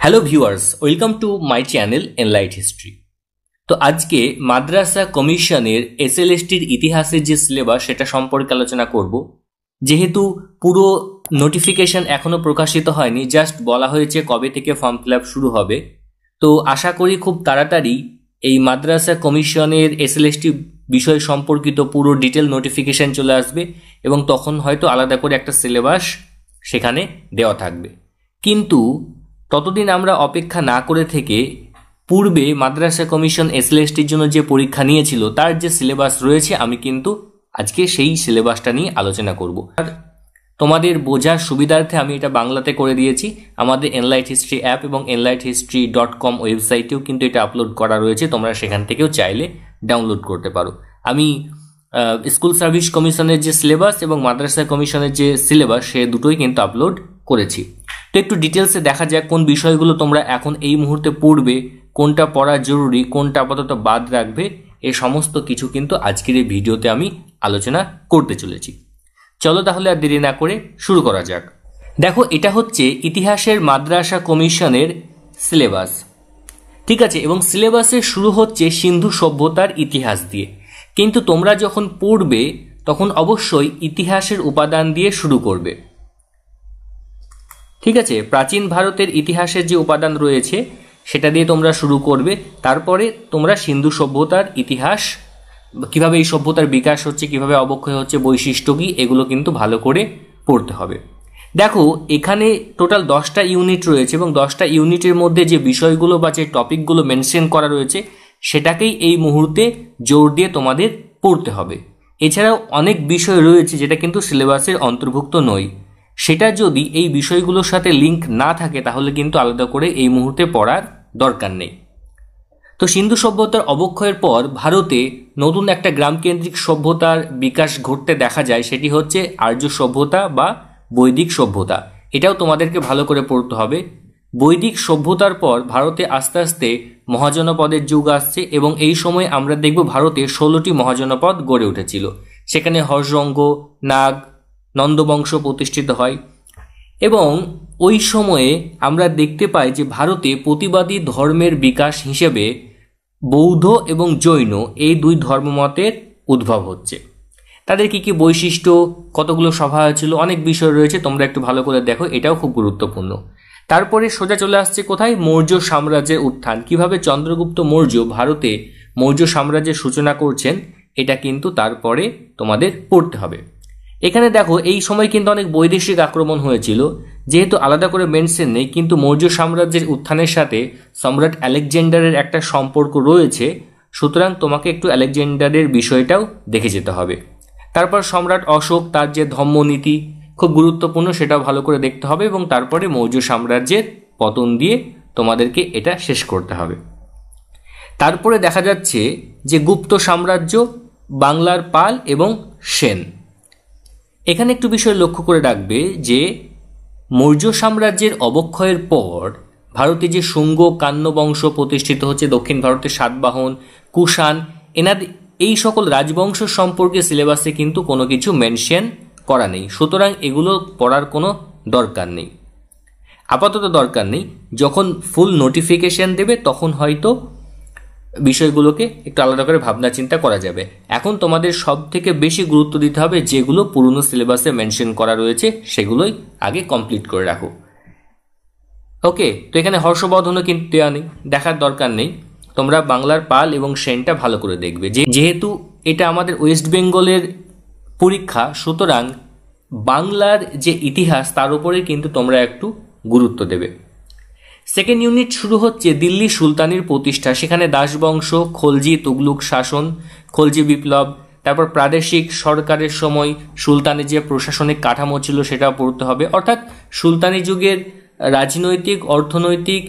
Hello viewers welcome to my channel Enlight History তো আজকে মাদ্রাসা কমিশনের এসএলএসটির ইতিহাসের যে সিলেবাস সেটা সম্পর্কে আলোচনা করব। যেহেতু পুরো নোটিফিকেশন এখনও প্রকাশিত হয়নি জাস্ট বলা হয়েছে কবে থেকে ফর্ম ফিল শুরু হবে। তো আশা করি খুব তাড়াতাড়ি এই মাদ্রাসা কমিশনের এসএলএসটি বিষয় সম্পর্কিত পুরো ডিটেল নোটিফিকেশন চলে আসবে এবং তখন হয়তো আলাদা করে একটা সিলেবাস সেখানে দেওয়া থাকবে। কিন্তু ততদিন আমরা অপেক্ষা না করে থেকে পূর্বে মাদ্রাসা কমিশন এসএলএসটির জন্য যে পরীক্ষা নিয়েছিল, তার যে সিলেবাস রয়েছে, আমি কিন্তু আজকে সেই সিলেবাসটা নিয়ে আলোচনা করব। আর তোমাদের বোঝার সুবিধার্থে আমি এটা বাংলাতে করে দিয়েছি। আমাদের এনলাইট হিস্ট্রি অ্যাপ এবং এনলাইট হিস্ট্রি ডট কম ওয়েবসাইটেও কিন্তু এটা আপলোড করা রয়েছে। তোমরা সেখান থেকেও চাইলে ডাউনলোড করতে পারো। আমি স্কুল সার্ভিস কমিশনের যে সিলেবাস এবং মাদ্রাসা কমিশনের যে সিলেবাস, সে দুটোই কিন্তু আপলোড করেছি। তো একটু ডিটেলসে দেখা যাক কোন বিষয়গুলো তোমরা এখন এই মুহূর্তে পড়বে, কোনটা পড়া জরুরি, কোনটা আপাতত বাদ রাখবে, এ সমস্ত কিছু কিন্তু আজকের এই ভিডিওতে আমি আলোচনা করতে চলেছি। চলো তাহলে আর দেরি না করে শুরু করা যাক। দেখো, এটা হচ্ছে ইতিহাসের মাদ্রাসা কমিশনের সিলেবাস। ঠিক আছে, এবং সিলেবাসের শুরু হচ্ছে সিন্ধু সভ্যতার ইতিহাস দিয়ে। কিন্তু তোমরা যখন পড়বে, তখন অবশ্যই ইতিহাসের উপাদান দিয়ে শুরু করবে। ঠিক আছে, প্রাচীন ভারতের ইতিহাসের যে উপাদান রয়েছে, সেটা দিয়ে তোমরা শুরু করবে। তারপরে তোমরা সিন্ধু সভ্যতার ইতিহাস, কীভাবে এই সভ্যতার বিকাশ হচ্ছে, কীভাবে অবক্ষয় হচ্ছে, বৈশিষ্ট্য কী, এগুলো কিন্তু ভালো করে পড়তে হবে। দেখো, এখানে টোটাল দশটা ইউনিট রয়েছে এবং দশটা ইউনিটের মধ্যে যে বিষয়গুলো বা যে টপিকগুলো মেনশন করা রয়েছে, সেটাকেই এই মুহূর্তে জোর দিয়ে তোমাদের পড়তে হবে। এছাড়াও অনেক বিষয় রয়েছে যেটা কিন্তু সিলেবাসের অন্তর্ভুক্ত নয়। সেটা যদি এই বিষয়গুলোর সাথে লিঙ্ক না থাকে, তাহলে কিন্তু আলাদা করে এই মুহূর্তে পড়ার দরকার নেই। তো সিন্ধু সভ্যতার অবক্ষয়ের পর ভারতে নতুন একটা গ্রামকেন্দ্রিক সভ্যতার বিকাশ ঘটতে দেখা যায়, সেটি হচ্ছে আর্য সভ্যতা বা বৈদিক সভ্যতা। এটাও তোমাদেরকে ভালো করে পড়তে হবে। বৈদিক সভ্যতার পর ভারতে আস্তে আস্তে মহাজনপদের যুগ আসছে এবং এই সময় আমরা দেখব ভারতে ষোলোটি মহাজনপদ গড়ে উঠেছিল। সেখানে হর্ষঙ্গ নাগ নন্দবংশ প্রতিষ্ঠিত হয়। এবং ওই সময়ে আমরা দেখতে পাই যে ভারতে প্রতিবাদী ধর্মের বিকাশ হিসেবে বৌদ্ধ এবং জৈন এই দুই ধর্মমতের উদ্ভব হচ্ছে। তাদের কি কি বৈশিষ্ট্য, কতগুলো সভা হয়েছিল, অনেক বিষয় রয়েছে, তোমরা একটু ভালো করে দেখো, এটাও খুব গুরুত্বপূর্ণ। তারপরে সোজা চলে আসছে কোথায়? মৌর্য সাম্রাজ্যের উত্থান। কীভাবে চন্দ্রগুপ্ত মৌর্য ভারতে মৌর্য সাম্রাজ্যের সূচনা করছেন, এটা কিন্তু তারপরে তোমাদের পড়তে হবে। এখানে দেখো, এই সময় কিন্তু অনেক বৈদেশিক আক্রমণ হয়েছিল। যেহেতু আলাদা করে মেনশন নেই, কিন্তু মৌর্য সাম্রাজ্যের উত্থানের সাথে সম্রাট আলেকজান্ডারের একটা সম্পর্ক রয়েছে। সুতরাং তোমাকে একটু আলেকজান্ডারের বিষয়টাও দেখে যেতে হবে। তারপর সম্রাট অশোক, তার যে ধর্মনীতি খুব গুরুত্বপূর্ণ, সেটাও ভালো করে দেখতে হবে এবং তারপরে মৌর্য সাম্রাজ্যের পতন দিয়ে তোমাদেরকে এটা শেষ করতে হবে। তারপরে দেখা যাচ্ছে যে গুপ্ত সাম্রাজ্য, বাংলার পাল এবং সেন। এখানে একটু বিষয় লক্ষ্য করে রাখবে যে মৌর্য সাম্রাজ্যের অবক্ষয়ের পর ভারতে যে শুঙ্গ কান্য বংশ প্রতিষ্ঠিত হচ্ছে, দক্ষিণ ভারতের সাতবাহন কুষাণ এনাদের এই সকল রাজবংশ সম্পর্কে সিলেবাসে কিন্তু কোনো কিছু মেনশন করা নেই। সুতরাং এগুলো পড়ার কোনো দরকার নেই। আপাতত দরকার নেই। যখন ফুল নোটিফিকেশন দেবে, তখন হয়তো বিষয়গুলোকে একটু আলাদা করে ভাবনা চিন্তা করা যাবে। এখন তোমাদের সব থেকে বেশি গুরুত্ব দিতে হবে যেগুলো পুরনো সিলেবাসে মেনশন করা রয়েছে, সেগুলোই আগে কমপ্লিট করে রাখো। ওকে তো এখানে হর্ষবর্ধনও কিন্তু দেওয়া নেই, দেখার দরকার নেই। তোমরা বাংলার পাল এবং সেনটা ভালো করে দেখবে। যে যেহেতু এটা আমাদের ওয়েস্ট বেঙ্গলের পরীক্ষা, সুতরাং বাংলার যে ইতিহাস, তার উপরে কিন্তু তোমরা একটু গুরুত্ব দেবে। সেকেন্ড ইউনিট শুরু হচ্ছে দিল্লি সুলতানির প্রতিষ্ঠা। সেখানে দাসবংশ, খলজি, তুগলুক শাসন, খলজি বিপ্লব, তারপর প্রাদেশিক সরকারের সময় সুলতানের যে প্রশাসনিক কাঠামো ছিল সেটা পড়তে হবে। অর্থাৎ সুলতানি যুগের রাজনৈতিক, অর্থনৈতিক,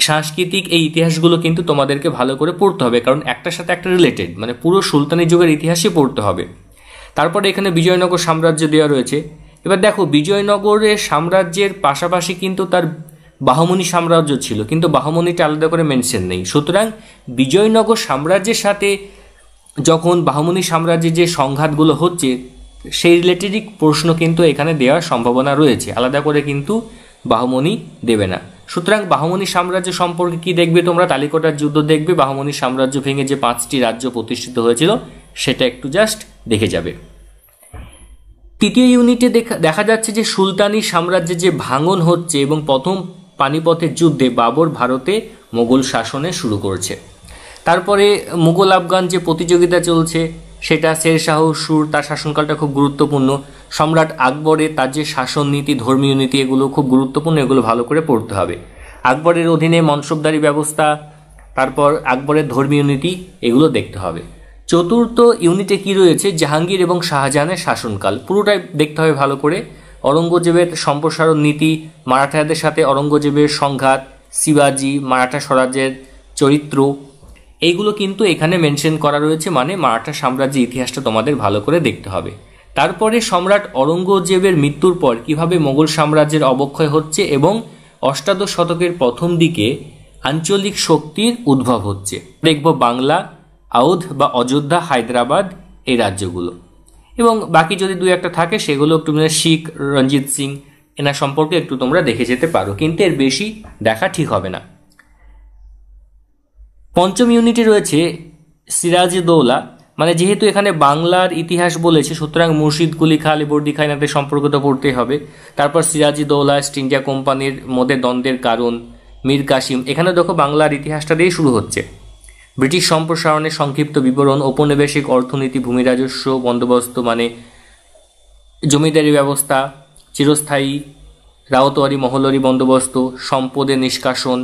সাংস্কৃতিক এই ইতিহাসগুলো কিন্তু তোমাদেরকে ভালো করে পড়তে হবে। কারণ একটার সাথে একটা রিলেটেড মানে পুরো সুলতানি যুগের ইতিহাসই পড়তে হবে। তারপরে এখানে বিজয়নগর সাম্রাজ্য দেওয়া রয়েছে। এবার দেখো, বিজয়নগরের সাম্রাজ্যের পাশাপাশি কিন্তু তার বাহমনি সাম্রাজ্য ছিল, কিন্তু বাহমনিটা আলাদা করে মেনশন নেই। সুতরাং বিজয়নগর সাম্রাজ্যের সাথে যখন বাহমনি সাম্রাজ্যের যে সংঘাতগুলো হচ্ছে, সেই রিলেটেডই প্রশ্ন কিন্তু এখানে দেওয়ার সম্ভাবনা রয়েছে। আলাদা করে কিন্তু বাহমনি দেবে না। সুতরাং বাহমনি সাম্রাজ্য সম্পর্কে কি দেখবে তোমরা? তালিকটার যুদ্ধ দেখবে, বাহমনি সাম্রাজ্য ভেঙে যে পাঁচটি রাজ্য প্রতিষ্ঠিত হয়েছিল, সেটা একটু জাস্ট দেখে যাবে। তৃতীয় ইউনিটে দেখা দেখা যাচ্ছে যে সুলতানি সাম্রাজ্যের যে ভাঙন হচ্ছে এবং প্রথম পানিপথের যুদ্ধে বাবর ভারতে মোগল শাসনে শুরু করছে। তারপরে মুঘল আফগান যে প্রতিযোগিতা চলছে, সেটা শের শাহ সুর, তার শাসনকালটা খুব গুরুত্বপূর্ণ। সম্রাট আকবরের তার যে শাসন নীতি, ধর্মীয় নীতি, এগুলো খুব গুরুত্বপূর্ণ, এগুলো ভালো করে পড়তে হবে। আকবরের অধীনে মনসবদারি ব্যবস্থা, তারপর আকবরের ধর্মীয় নীতি, এগুলো দেখতে হবে। চতুর্থ ইউনিটে কি রয়েছে? জাহাঙ্গীর এবং শাহজাহানের শাসনকাল, পুরোটাই দেখতে হবে ভালো করে। অরঙ্গজেবের সম্প্রসারণ নীতি মারাঠাদের সাথে অরঙ্গজেবের সংঘাত, শিবাজি, মারাঠা স্বরাজ্যের চরিত্র, এইগুলো কিন্তু এখানে মেনশন করা রয়েছে মানে মারাঠা সাম্রাজ্যের ইতিহাসটা তোমাদের ভালো করে দেখতে হবে। তারপরে সম্রাট অরঙ্গজেবের মৃত্যুর পর কীভাবে মোগল সাম্রাজ্যের অবক্ষয় হচ্ছে এবং অষ্টাদশ শতকের প্রথম দিকে আঞ্চলিক শক্তির উদ্ভব হচ্ছে। দেখব বাংলা, আউধ বা অযোধ্যা, হায়দ্রাবাদ এই রাজ্যগুলো। এবং বাকি যদি দু একটা থাকে, সেগুলো একটু শিখ, রঞ্জিত সিং, এনার সম্পর্কে একটু তোমরা দেখে যেতে পারো, কিন্তু এর বেশি দেখা ঠিক হবে না। পঞ্চম ইউনিটে রয়েছে সিরাজ দৌলা। মানে যেহেতু এখানে বাংলার ইতিহাস বলেছে, সুতরাং মুর্শিদ কুলি খা আলিবর্দি খা এনাদের সম্পর্ক তো পড়তেই হবে। তারপর সিরাজি দৌলা, ইস্ট ইন্ডিয়া কোম্পানির মধ্যে দ্বন্দ্বের কারণ, মীর কাসিম, এখানে দেখো বাংলার ইতিহাসটা দিয়ে শুরু হচ্ছে। ব্রিটিশ সম্প্রসারণের সংক্ষিপ্ত বিবরণ, ঔপনিবেশিক অর্থনীতি, ভূমি রাজস্ব, বন্দোবস্ত মানে জমিদারি ব্যবস্থা, চিরস্থায়ী রাওতোয়ারি মহলরি বন্দোবস্ত, সম্পদের নিষ্কাশন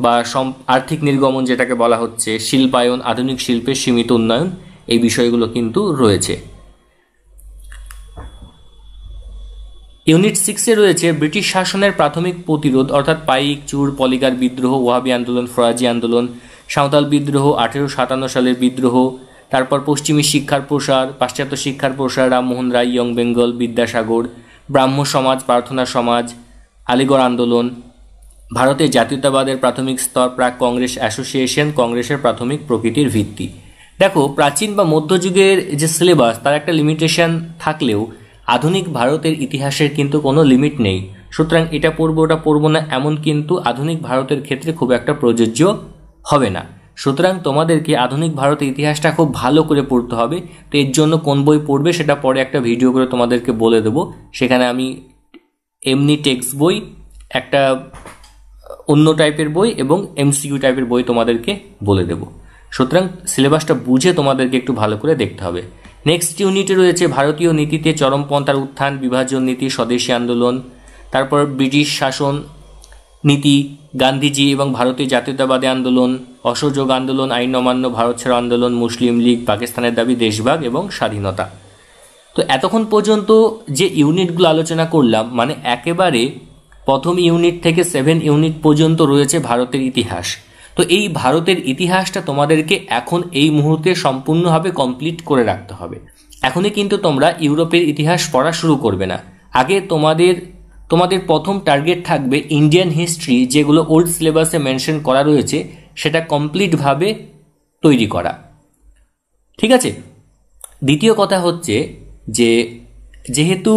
বা আর্থিক নির্গমন যেটাকে বলা হচ্ছে, শিল্পায়ন, আধুনিক শিল্পের সীমিত উন্নয়ন, এই বিষয়গুলো কিন্তু রয়েছে। ইউনিট সিক্সে রয়েছে ব্রিটিশ শাসনের প্রাথমিক প্রতিরোধ, অর্থাৎ পাইক, চুর, পলিগার বিদ্রোহ, ওয়াহাবি আন্দোলন, ফরাজি আন্দোলন সাঁওতাল বিদ্রোহ আঠেরো সাতান্ন সালের বিদ্রোহ, তারপর পশ্চিমী শিক্ষার প্রসার, পাশ্চাত্য শিক্ষার প্রসার, রামমোহন রায়, ইয়ং বেঙ্গল, বিদ্যাসাগর, ব্রাহ্ম সমাজ, প্রার্থনা সমাজ, আলিগড় আন্দোলন, ভারতে জাতীয়তাবাদের প্রাথমিক স্তর, প্রাক কংগ্রেস অ্যাসোসিয়েশন, কংগ্রেসের প্রাথমিক প্রকৃতির ভিত্তি। দেখো, প্রাচীন বা মধ্যযুগের যে সিলেবাস তার একটা লিমিটেশন থাকলেও আধুনিক ভারতের ইতিহাসের কিন্তু কোনো লিমিট নেই। সুতরাং এটা পড়ব, ওটা পড়ব না, এমন কিন্তু আধুনিক ভারতের ক্ষেত্রে খুব একটা প্রযোজ্য হবে না। সুতরাং তোমাদেরকে আধুনিক ভারতের ইতিহাসটা খুব ভালো করে পড়তে হবে। তো এর জন্য কোন বই পড়বে সেটা পরে একটা ভিডিও করে তোমাদেরকে বলে দেবো। সেখানে আমি এমনি টেক্সট বই, একটা অন্য টাইপের বই এবং এমসিকিউ টাইপের বই তোমাদেরকে বলে দেব। সুতরাং সিলেবাসটা বুঝে তোমাদেরকে একটু ভালো করে দেখতে হবে। নেক্সট ইউনিটে রয়েছে ভারতীয় নীতিতে চরমপন্থার উত্থান, বিভাজন নীতি, স্বদেশী আন্দোলন, তারপর ব্রিটিশ শাসন নীতি, গান্ধীজি এবং ভারতীয় জাতীয়তাবাদী আন্দোলন, অসহযোগ আন্দোলন, আইন অমান্য, ভারত ছাড়া আন্দোলন, মুসলিম লীগ, পাকিস্তানের দাবি, দেশভাগ এবং স্বাধীনতা। তো এতক্ষণ পর্যন্ত যে ইউনিটগুলো আলোচনা করলাম মানে একেবারে প্রথম ইউনিট থেকে সেভেন ইউনিট পর্যন্ত রয়েছে ভারতের ইতিহাস। তো এই ভারতের ইতিহাসটা তোমাদেরকে এখন এই মুহূর্তে সম্পূর্ণভাবে কমপ্লিট করে রাখতে হবে। এখনই কিন্তু তোমরা ইউরোপের ইতিহাস পড়া শুরু করবে না। আগে তোমাদের তোমাদের প্রথম টার্গেট থাকবে ইন্ডিয়ান হিস্ট্রি যেগুলো ওল্ড সিলেবাসে মেনশন করা রয়েছে, সেটা কমপ্লিটভাবে তৈরি করা। ঠিক আছে? দ্বিতীয় কথা হচ্ছে যে, যেহেতু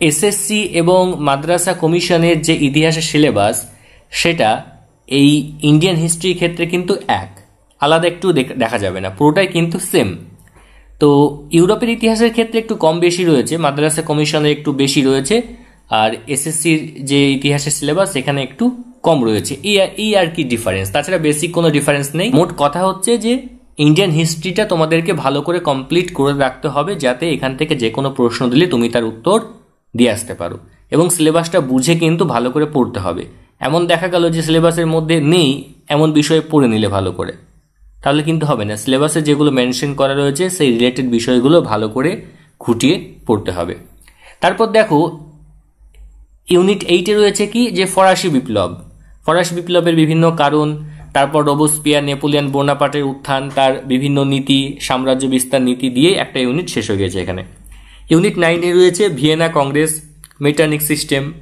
এসএসসি এবং মাদ্রাসা কমিশনের যে ইতিহাসের সিলেবাস সেটা এই ইন্ডিয়ান হিস্ট্রির ক্ষেত্রে কিন্তু এক। আলাদা একটু দেখা যাবে না, পুরোটাই কিন্তু সেম তো ইউরোপের ইতিহাসের ক্ষেত্রে একটু কম বেশি রয়েছে, মাদ্রাসা কমিশনের একটু বেশি রয়েছে আর এসএসসির যে ইতিহাসের সিলেবাস সেখানে একটু কম রয়েছে। এই আর কি ডিফারেন্স তাছাড়া বেসিক কোনো ডিফারেন্স নেই। মোট কথা হচ্ছে যে ইন্ডিয়ান হিস্ট্রিটা তোমাদেরকে ভালো করে কমপ্লিট করে রাখতে হবে, যাতে এখান থেকে যে কোনো প্রশ্ন দিলে তুমি তার উত্তর দিয়ে আসতে পারো। এবং সিলেবাসটা বুঝে কিন্তু ভালো করে পড়তে হবে। এমন দেখা গেল যে সিলেবাসের মধ্যে নেই, এমন বিষয়ে পড়ে নিলে ভালো করে। তাহলে কিন্তু হবে না। সিলেবাসে যেগুলো মেনশন করা রয়েছে, সেই রিলেটেড বিষয়গুলো ভালো করে খুঁটিয়ে পড়তে হবে। তারপর দেখো ইউনিট এইটে রয়েছে কি? যে ফরাসি বিপ্লব। ফরাসি বিপ্লবের বিভিন্ন কারণ, তারপর রোবোস্পিয়ার, নেপোলিয়ান বোনাপাটের উত্থান, তার বিভিন্ন নীতি, সাম্রাজ্য বিস্তার নীতি দিয়ে একটা ইউনিট শেষ হয়ে গেছে এখানে। ইউনিট নাইনে রয়েছে Vienna Congress Metternich system,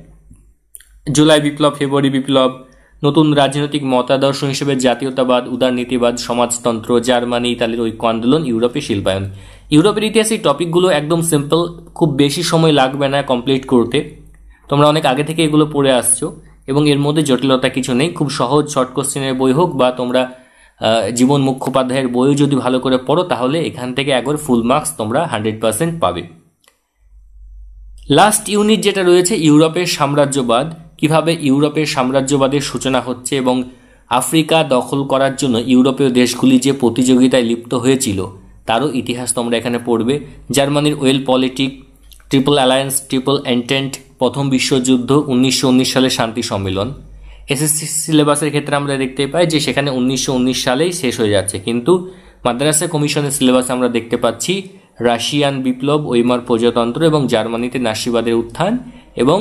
July বিপ্লব, ফেব্রুয়ারি বিপ্লব, নতুন রাজনৈতিক মতাদর্শ হিসেবে জাতীয়তাবাদ, উদারনীতিবাদ, সমাজতন্ত্র, জার্মানি, ইতালির ঐক্য আন্দোলন, ইউরোপে শিল্পায়ন। ইউরোপের ইতিহাসে টপিকগুলো একদম সিম্পল খুব বেশি সময় লাগবে না কমপ্লিট করতে। তোমরা অনেক আগে থেকে এগুলো পড়ে আসছো, এবং এর মধ্যে জটিলতা কিছু নেই। খুব সহজ শর্ট কোশ্চেনের বই হোক, বা তোমরা জীবন মুখোপাধ্যায়ের বইও যদি ভালো করে পড়ো, তাহলে এখান থেকে একবার ফুল মার্কস তোমরা হান্ড্রেড পার্সেন্ট পাবে। লাস্ট ইউনিট যেটা রয়েছে, ইউরোপের সাম্রাজ্যবাদ। কীভাবে ইউরোপের সাম্রাজ্যবাদের সূচনা হচ্ছে, এবং আফ্রিকা দখল করার জন্য ইউরোপীয় দেশগুলি যে প্রতিযোগিতায় লিপ্ত হয়েছিল, তারও ইতিহাস তোমরা এখানে পড়বে। জার্মানির Weltpolitik, triple alliance, triple entente প্রথম বিশ্বযুদ্ধ উনিশশো উনিশ সালে শান্তি সম্মেলন। এসএসসি সিলেবাসের ক্ষেত্রে আমরা দেখতে পাই যে সেখানে উনিশশো উনিশ সালেই শেষ হয়ে যাচ্ছে। কিন্তু মাদ্রাসা কমিশনের সিলেবাসে আমরা দেখতে পাচ্ছি রাশিয়ান বিপ্লব, ওইমার প্রজাতন্ত্র এবং জার্মানিতে নাসিবাদের উত্থান এবং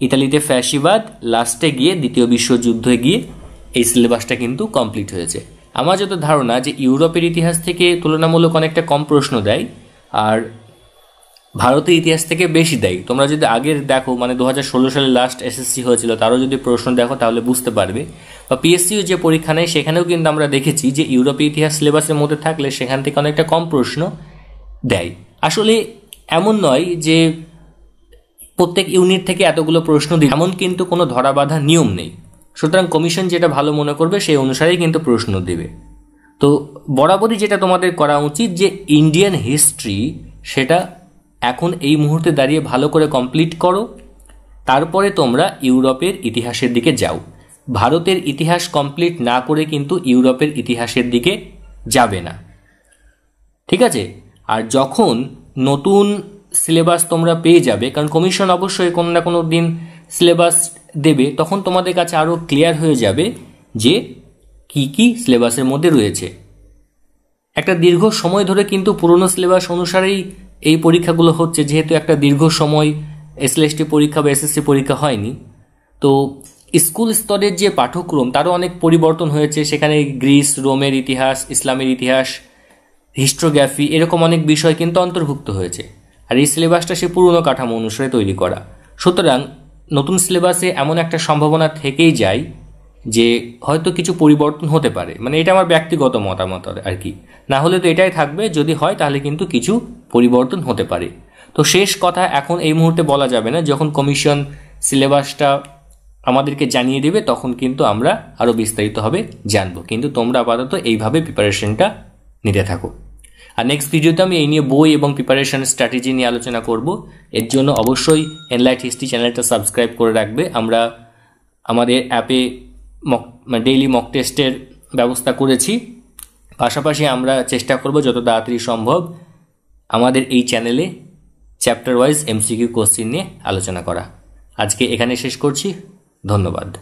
ইতালিতে ফ্যাসিবাদ লাস্টে গিয়ে দ্বিতীয় বিশ্বযুদ্ধে গিয়ে এই সিলেবাসটা কিন্তু কমপ্লিট হয়েছে। আমার যত ধারণা যে ইউরোপের ইতিহাস থেকে তুলনামূলক অনেকটা কম প্রশ্ন দেয়। আর ভারতের ইতিহাস থেকে বেশি দেয়। তোমরা যদি আগের দেখো মানে দু হাজার ষোলো সালে লাস্ট এসএসসি হয়েছিল, তারও যদি প্রশ্ন দেখো, তাহলে বুঝতে পারবে। বা পিএসসিও যে পরীক্ষা নেয়, সেখানেও কিন্তু আমরা দেখেছি যে ইউরোপীয় ইতিহাস সিলেবাসের মধ্যে থাকলে সেখান থেকে অনেকটা কম প্রশ্ন দেয়। আসলে এমন নয় যে প্রত্যেক ইউনিট থেকে এতগুলো প্রশ্ন দিই এমন কিন্তু কোনো ধরাবাধা নিয়ম নেই। সুতরাং কমিশন যেটা ভালো মনে করবে, সেই অনুসারেই কিন্তু প্রশ্ন দেবে। তো বরাবরই যেটা তোমাদের করা উচিত যে ইন্ডিয়ান হিস্ট্রি সেটা এখন এই মুহূর্তে দাঁড়িয়ে ভালো করে কমপ্লিট করো। তারপরে তোমরা ইউরোপের ইতিহাসের দিকে যাও। ভারতের ইতিহাস কমপ্লিট না করে কিন্তু ইউরোপের ইতিহাসের দিকে যাবে না। ঠিক আছে? আর যখন নতুন সিলেবাস তোমরা পেয়ে যাবে, কারণ কমিশন অবশ্যই কোনো না কোনো দিন সিলেবাস দেবে, তখন তোমাদের কাছে আরও ক্লিয়ার হয়ে যাবে যে কি কি সিলেবাসের মধ্যে রয়েছে। একটা দীর্ঘ সময় ধরে কিন্তু পুরনো সিলেবাস অনুসারেই এই পরীক্ষাগুলো হচ্ছে যেহেতু একটা দীর্ঘ সময় এসএলএসটি পরীক্ষা বা এসএসসি পরীক্ষা হয়নি, তো স্কুল স্তরের যে পাঠ্যক্রম তারও অনেক পরিবর্তন হয়েছে। সেখানে গ্রিস, রোমের ইতিহাস, ইসলামের ইতিহাস হিস্ট্রোগ্রাফি এরকম অনেক বিষয় কিন্তু অন্তর্ভুক্ত হয়েছে। আর এই সিলেবাসটা সে পুরনো কাঠামো অনুসারে তৈরি করা। সুতরাং নতুন সিলেবাসে এমন একটা সম্ভাবনা থেকেই যায় যে হয়তো কিছু পরিবর্তন হতে পারে। মানে এটা আমার ব্যক্তিগত মতামত আর কি। না হলে তো এটাই থাকবে, যদি হয় তাহলে কিন্তু কিছু পরিবর্তন হতে পারে। তো শেষ কথা, এখন এই মুহূর্তে বলা যাবে না, যখন কমিশন সিলেবাসটা আমাদেরকে জানিয়ে দেবে, তখন কিন্তু আমরা আরও বিস্তারিতভাবে জানব। কিন্তু তোমরা আপাতত এইভাবে প্রিপারেশনটা নিতে থাকো। আর নেক্সট ভিডিওতে আমি এই নিয়ে বই এবং প্রিপারেশন স্ট্র্যাটেজি নিয়ে আলোচনা করব। এর জন্য অবশ্যই এনলাইট হিস্ট্রি চ্যানেলটা সাবস্ক্রাইব করে রাখবে। আমরা আমাদের অ্যাপে মক মানে ডেইলি মক টেস্টের ব্যবস্থা করেছি। পাশাপাশি আমরা চেষ্টা করব যত তাড়াতাড়ি সম্ভব আমাদের এই চ্যানেলে চ্যাপ্টার ওয়াইজ এমসিকিউ কোশ্চিন নিয়ে আলোচনা করা। আজকে এখানে শেষ করছি। ধন্যবাদ।